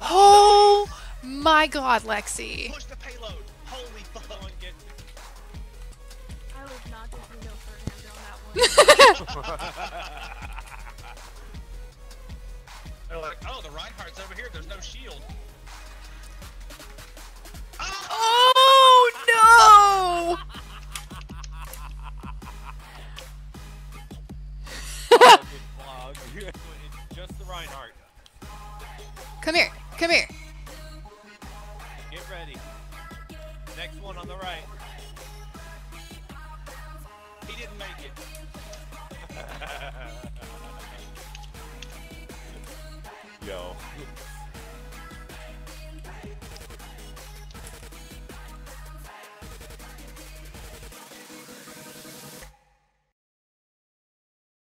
fucking time. Oh my god, Lexi. Push the payload. Holy fuck. I was not just you know for on that one. They're like, oh, the Reinhardt's over here. There's no shield. Oh no! fucking vlog. it's just the Reinhardt. Come here, come here. Get ready. Next one on the right. He didn't make it. Yo.